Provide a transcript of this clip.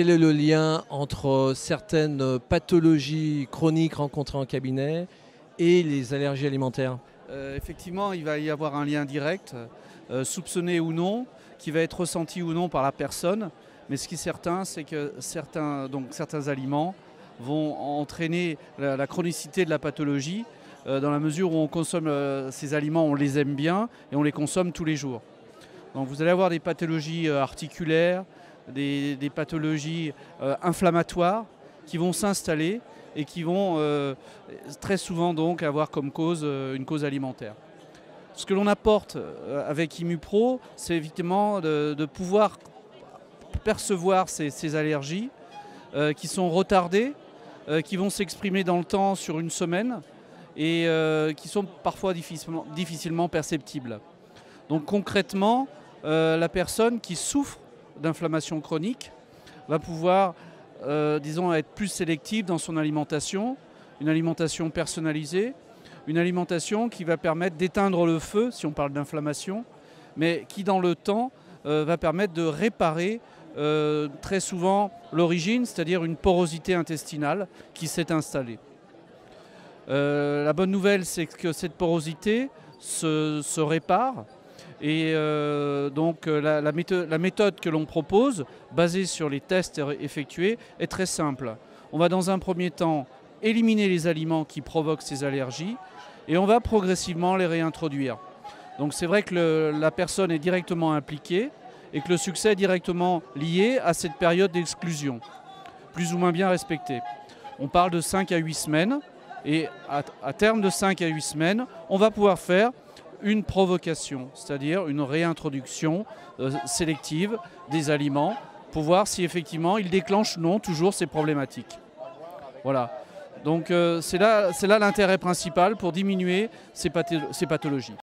quel est le lien entre certaines pathologies chroniques rencontrées en cabinet et les allergies alimentaires? Euh, Effectivement, il va y avoir un lien direct, euh, soupçonné ou non, qui va être ressenti ou non par la personne. Mais ce qui est certain, c'est que certains, donc, certains aliments vont entraîner la, chronicité de la pathologie euh, dans la mesure où on consomme ces aliments, on les aime bien et on les consomme tous les jours. Donc vous allez avoir des pathologies articulaires, des, pathologies inflammatoires qui vont s'installer et qui vont euh, très souvent donc avoir comme cause euh, une cause alimentaire. Ce que l'on apporte euh, avec ImuPro, c'est évidemment de, pouvoir percevoir ces, allergies qui sont retardées, qui vont s'exprimer dans le temps sur une semaine et qui sont parfois difficilement perceptibles. Donc concrètement, la personne qui souffre d'inflammation chronique va pouvoir euh, disons, être plus sélective dans son alimentation, une alimentation personnalisée, une alimentation qui va permettre d'éteindre le feu, si on parle d'inflammation, mais qui dans le temps euh, va permettre de réparer euh, très souvent l'origine, c'est-à-dire une porosité intestinale qui s'est installée. la bonne nouvelle, c'est que cette porosité se répare et euh, donc euh, la, méthode, que l'on propose, basée sur les tests effectués, est très simple. On va dans un premier temps éliminer les aliments qui provoquent ces allergies et on va progressivement les réintroduire. Donc c'est vrai que la personne est directement impliquée et que le succès est directement lié à cette période d'exclusion, plus ou moins bien respectée. On parle de 5 à 8 semaines et à, à terme de 5 à 8 semaines, on va pouvoir faire une provocation, c'est-à-dire une réintroduction euh, sélective des aliments pour voir si effectivement ils déclenchent non toujours ces problématiques. Voilà. Donc euh, c'est là l'intérêt principal pour diminuer ces pathologies.